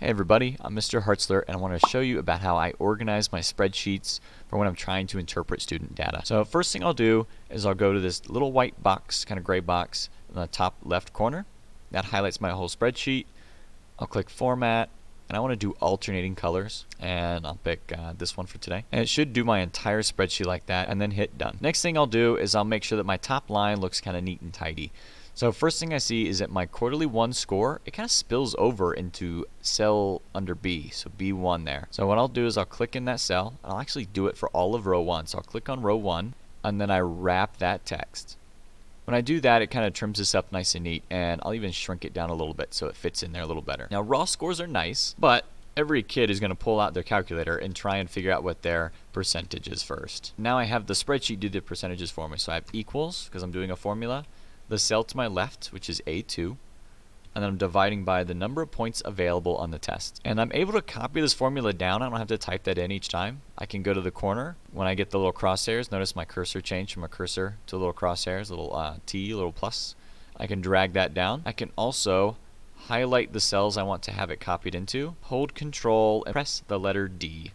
Hey everybody, I'm Mr. Hartzler and I want to show you about how I organize my spreadsheets for when I'm trying to interpret student data. So first thing I'll do is I'll go to this little white box, kind of gray box in the top left corner. That highlights my whole spreadsheet. I'll click format and I want to do alternating colors and I'll pick uh, this one for today and it should do my entire spreadsheet like that and then hit done. Next thing I'll do is I'll make sure that my top line looks kind of neat and tidy. So first thing I see is that my quarterly one score, it kind of spills over into cell under B, so B1 there. So what I'll do is I'll click in that cell, and I'll actually do it for all of row 1. So I'll click on row 1, and then I wrap that text. When I do that, it kind of trims this up nice and neat, and I'll even shrink it down a little bit so it fits in there a little better. Now raw scores are nice, but every kid is going to pull out their calculator and try and figure out what their percentage is first. Now I have the spreadsheet do the percentages for me. So I have equals, because I'm doing a formula the cell to my left, which is A2, and then I'm dividing by the number of points available on the test. And I'm able to copy this formula down. I don't have to type that in each time. I can go to the corner. When I get the little crosshairs, notice my cursor changed from a cursor to a little crosshairs, a little uh, T, a little plus. I can drag that down. I can also highlight the cells I want to have it copied into, hold control, and press the letter D.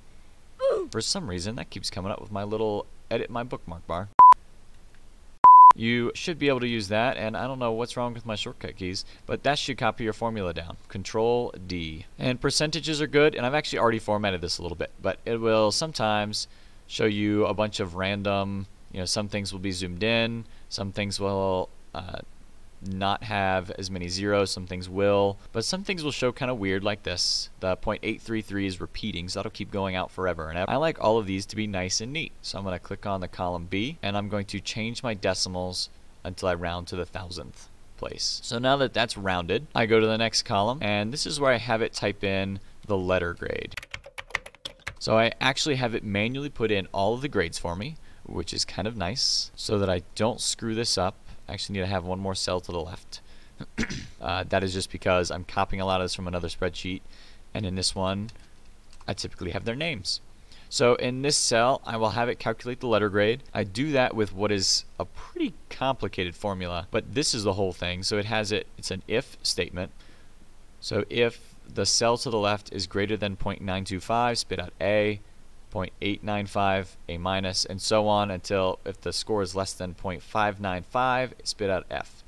For some reason, that keeps coming up with my little edit my bookmark bar. You should be able to use that, and I don't know what's wrong with my shortcut keys, but that should copy your formula down. Control D. And percentages are good, and I've actually already formatted this a little bit, but it will sometimes show you a bunch of random, you know, some things will be zoomed in, some things will uh, not have as many zeros, some things will, but some things will show kind of weird like this. The 0.833 is repeating, so that'll keep going out forever. And ever. I like all of these to be nice and neat. So I'm going to click on the column B, and I'm going to change my decimals until I round to the thousandth place. So now that that's rounded, I go to the next column, and this is where I have it type in the letter grade. So I actually have it manually put in all of the grades for me, which is kind of nice, so that I don't screw this up actually need to have one more cell to the left. uh, that is just because I'm copying a lot of this from another spreadsheet and in this one I typically have their names. So in this cell I will have it calculate the letter grade. I do that with what is a pretty complicated formula but this is the whole thing so it has it it's an if statement so if the cell to the left is greater than 0.925 spit out A 0.895, A minus, and so on until if the score is less than 0.595, spit out F.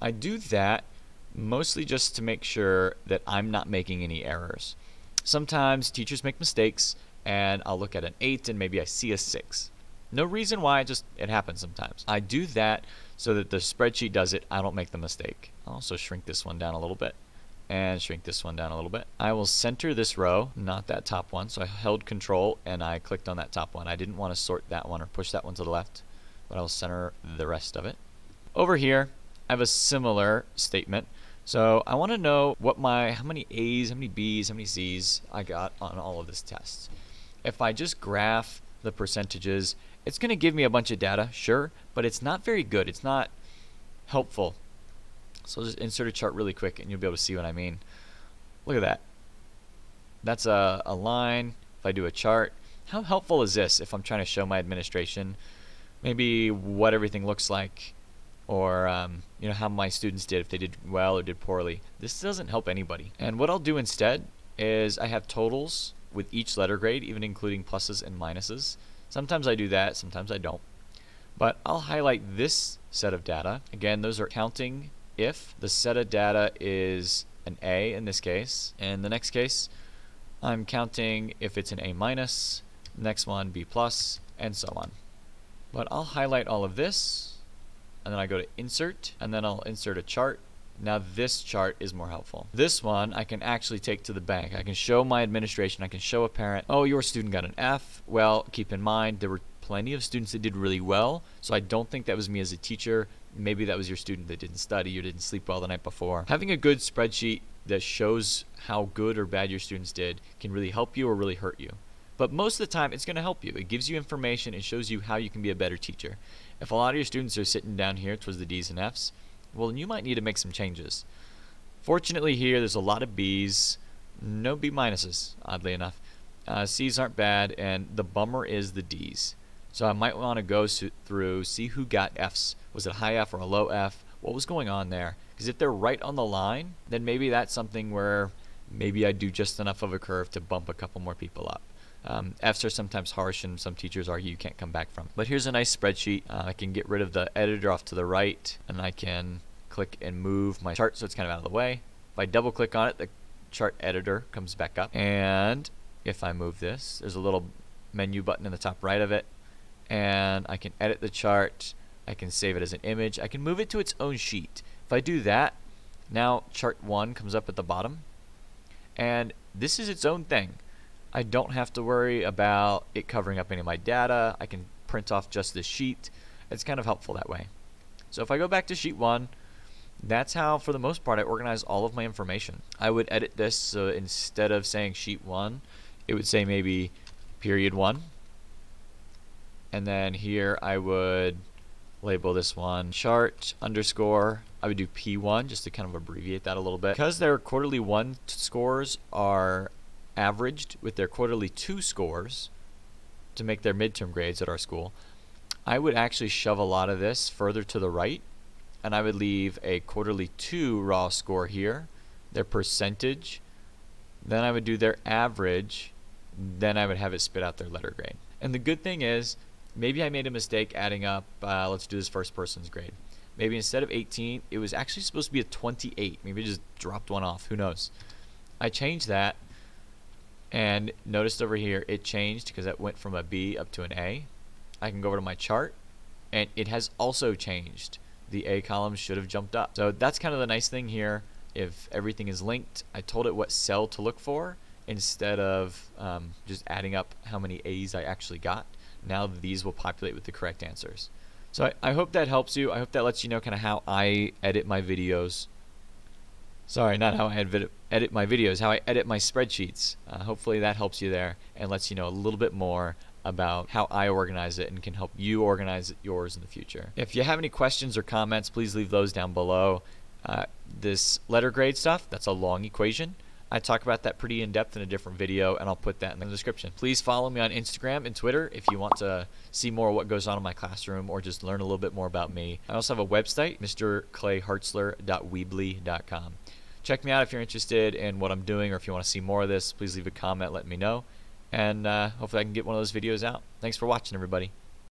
I do that mostly just to make sure that I'm not making any errors. Sometimes teachers make mistakes and I'll look at an 8 and maybe I see a 6. No reason why, just it happens sometimes. I do that so that the spreadsheet does it, I don't make the mistake. I'll also shrink this one down a little bit and shrink this one down a little bit. I will center this row, not that top one. So I held control and I clicked on that top one. I didn't want to sort that one or push that one to the left, but I will center the rest of it. Over here, I have a similar statement. So I want to know what my how many A's, how many B's, how many C's I got on all of this test. If I just graph the percentages, it's going to give me a bunch of data, sure, but it's not very good. It's not helpful so I'll just insert a chart really quick and you'll be able to see what I mean. Look at that. That's a, a line. If I do a chart, how helpful is this if I'm trying to show my administration maybe what everything looks like or um, you know how my students did if they did well or did poorly. This doesn't help anybody. And what I'll do instead is I have totals with each letter grade, even including pluses and minuses. Sometimes I do that, sometimes I don't. But I'll highlight this set of data. Again, those are counting if the set of data is an A in this case, and the next case I'm counting if it's an A minus, next one B plus, and so on. But I'll highlight all of this, and then I go to insert, and then I'll insert a chart. Now this chart is more helpful. This one I can actually take to the bank. I can show my administration, I can show a parent, oh your student got an F. Well, keep in mind there were plenty of students that did really well, so I don't think that was me as a teacher. Maybe that was your student that didn't study or didn't sleep well the night before. Having a good spreadsheet that shows how good or bad your students did can really help you or really hurt you. But most of the time, it's going to help you. It gives you information and shows you how you can be a better teacher. If a lot of your students are sitting down here towards the D's and F's, well, you might need to make some changes. Fortunately here, there's a lot of B's, no B minuses, oddly enough. Uh, C's aren't bad, and the bummer is the D's. So I might want to go through, see who got F's. Was it high F or a low F? What was going on there? Because if they're right on the line, then maybe that's something where maybe I do just enough of a curve to bump a couple more people up. Um, Fs are sometimes harsh and some teachers argue you can't come back from. But here's a nice spreadsheet. Uh, I can get rid of the editor off to the right and I can click and move my chart so it's kind of out of the way. If I double click on it, the chart editor comes back up. And if I move this, there's a little menu button in the top right of it. And I can edit the chart. I can save it as an image. I can move it to its own sheet. If I do that, now chart 1 comes up at the bottom. And this is its own thing. I don't have to worry about it covering up any of my data. I can print off just this sheet. It's kind of helpful that way. So if I go back to sheet 1, that's how, for the most part, I organize all of my information. I would edit this so instead of saying sheet 1, it would say maybe period 1. And then here I would label this one chart underscore. I would do P1 just to kind of abbreviate that a little bit. Because their quarterly 1 scores are averaged with their quarterly 2 scores to make their midterm grades at our school, I would actually shove a lot of this further to the right and I would leave a quarterly 2 raw score here, their percentage, then I would do their average, then I would have it spit out their letter grade. And the good thing is, maybe I made a mistake adding up, uh, let's do this first person's grade. Maybe instead of 18, it was actually supposed to be a 28. Maybe I just dropped one off, who knows. I changed that and noticed over here it changed because it went from a B up to an A. I can go over to my chart and it has also changed. The A column should have jumped up. So that's kind of the nice thing here. If everything is linked, I told it what cell to look for instead of um, just adding up how many A's I actually got. Now these will populate with the correct answers. So I, I hope that helps you. I hope that lets you know kind of how I edit my videos Sorry, not how I edit, edit my videos, how I edit my spreadsheets. Uh, hopefully that helps you there and lets you know a little bit more about how I organize it and can help you organize yours in the future. If you have any questions or comments, please leave those down below. Uh, this letter grade stuff, that's a long equation. I talk about that pretty in depth in a different video, and I'll put that in the description. Please follow me on Instagram and Twitter if you want to see more of what goes on in my classroom or just learn a little bit more about me. I also have a website, mrclayhartzler.weebly.com. Check me out if you're interested in what I'm doing or if you want to see more of this. Please leave a comment, let me know, and uh, hopefully I can get one of those videos out. Thanks for watching, everybody.